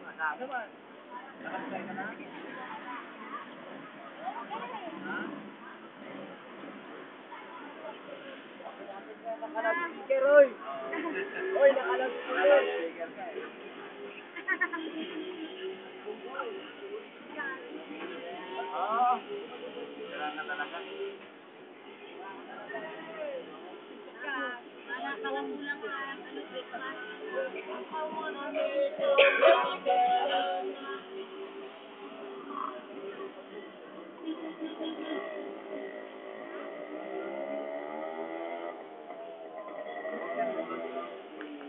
nga. Sa naman. Nakasay ka na? Ha? Nakalag-speaker, oy! Oy, nakalag-speaker ka eh. Oo. Kailangan talaga. Para kalamulang ka, ano, breakfast. I wanna hear it.